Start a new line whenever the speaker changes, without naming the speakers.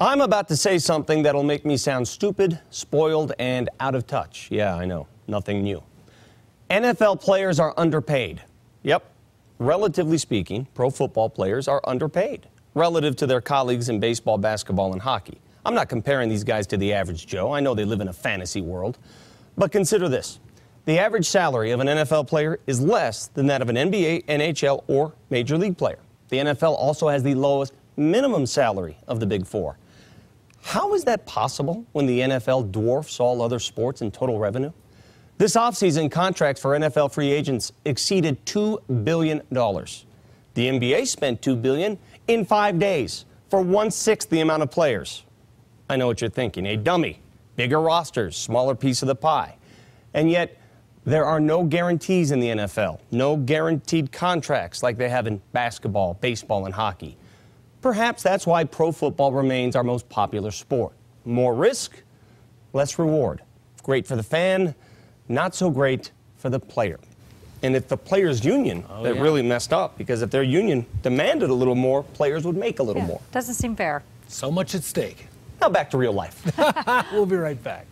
I'm about to say something that'll make me sound stupid, spoiled, and out of touch. Yeah, I know, nothing new. NFL players are underpaid. Yep, relatively speaking, pro football players are underpaid relative to their colleagues in baseball, basketball, and hockey. I'm not comparing these guys to the average Joe. I know they live in a fantasy world. But consider this the average salary of an NFL player is less than that of an NBA, NHL, or Major League player. The NFL also has the lowest minimum salary of the Big Four. How is that possible when the NFL dwarfs all other sports in total revenue? This offseason, contracts for NFL free agents exceeded $2 billion. The NBA spent 2 billion in five days for one sixth the amount of players. I know what you're thinking a dummy, bigger rosters, smaller piece of the pie. And yet, there are no guarantees in the NFL, no guaranteed contracts like they have in basketball, baseball, and hockey. Perhaps that's why pro football remains our most popular sport. More risk, less reward. Great for the fan, not so great for the player. And if the players' union oh, that yeah. really messed up, because if their union demanded a little more, players would make a little yeah, more.
Doesn't seem fair.
So much at stake.
Now back to real life.
we'll be right back.